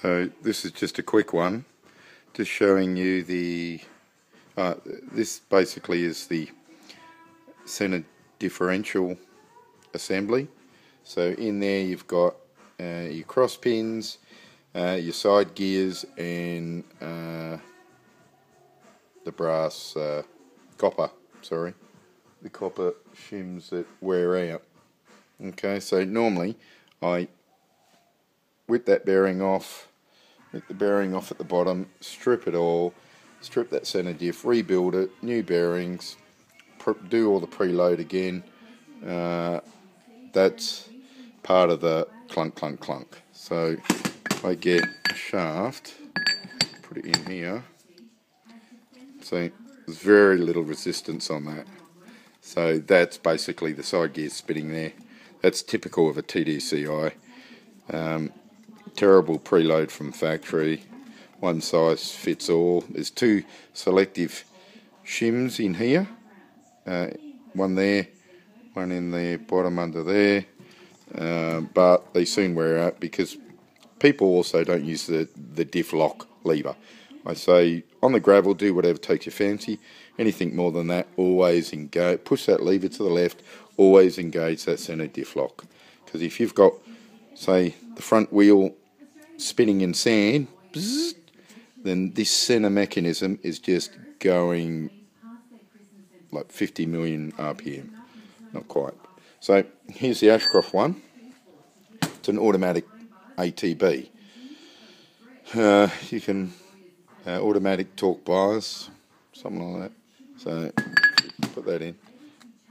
So this is just a quick one, just showing you the, uh, this basically is the center differential assembly. So in there you've got uh, your cross pins, uh, your side gears and uh, the brass uh, copper, sorry, the copper shims that wear out. Okay, so normally I whip that bearing off, whip the bearing off at the bottom, strip it all, strip that center diff, rebuild it, new bearings, do all the preload again. Uh, that's part of the clunk, clunk, clunk. So I get a shaft, put it in here. So there's very little resistance on that. So that's basically the side gear spinning there. That's typical of a TDCi. Um, terrible preload from factory. One size fits all. There's two selective shims in here. Uh, one there, one in the bottom under there. Uh, but they soon wear out because people also don't use the, the diff lock lever. I say on the gravel, do whatever takes your fancy. Anything more than that, always engage. Push that lever to the left. Always engage that center diff lock. Because if you've got, say, the front wheel spinning in sand, bzzz, then this center mechanism is just going like 50 million RPM. Not quite. So here's the Ashcroft one. It's an automatic ATB. Uh, you can uh, automatic torque bias, something like that. So put that in.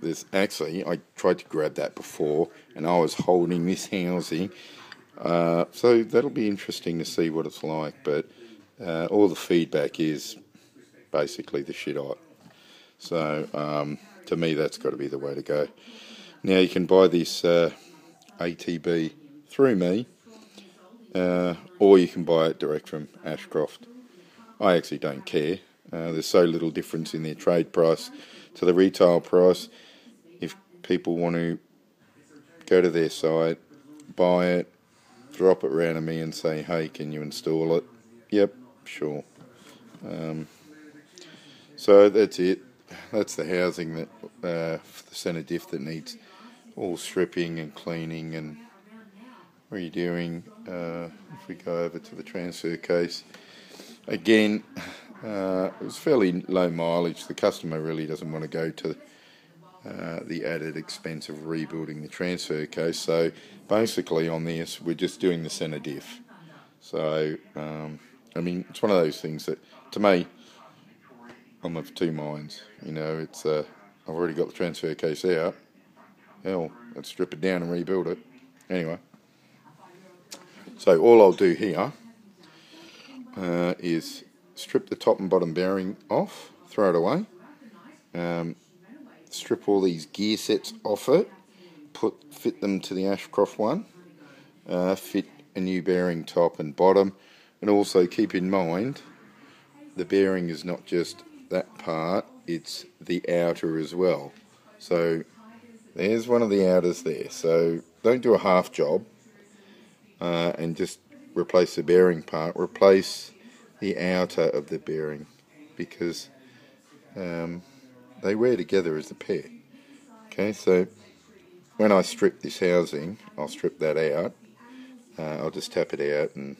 There's actually I tried to grab that before, and I was holding this housing uh, so that'll be interesting to see what it's like. But uh, all the feedback is basically the shit hot. So um, to me, that's got to be the way to go. Now you can buy this uh, ATB through me, uh, or you can buy it direct from Ashcroft. I actually don't care. Uh, there's so little difference in their trade price to the retail price. If people want to go to their site, buy it, drop it round to me and say, hey, can you install it? Yep, sure. Um, so that's it. That's the housing that uh, the centre diff that needs all stripping and cleaning and redoing. Uh, if we go over to the transfer case, again, uh, it was fairly low mileage. The customer really doesn't want to go to uh, the added expense of rebuilding the transfer case. So basically, on this, we're just doing the centre diff. So um, I mean, it's one of those things that, to me, I'm of two minds. You know, it's uh, I've already got the transfer case out. Hell, let's strip it down and rebuild it. Anyway, so all I'll do here uh, is strip the top and bottom bearing off, throw it away. Um, strip all these gear sets off it, put fit them to the Ashcroft one, uh, fit a new bearing top and bottom, and also keep in mind the bearing is not just that part, it's the outer as well. So there's one of the outers there. So don't do a half job uh, and just replace the bearing part, replace the outer of the bearing because um, they wear together as a pair. Okay, so when I strip this housing, I'll strip that out. Uh, I'll just tap it out and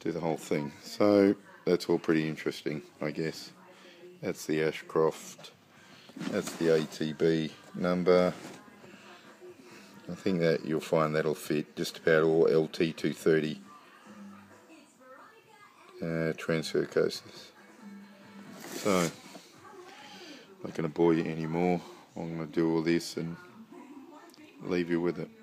do the whole thing. So that's all pretty interesting, I guess. That's the Ashcroft. That's the ATB number. I think that you'll find that'll fit just about all LT230 uh, transfer cases. So not going to bore you anymore. I'm going to do all this and leave you with it.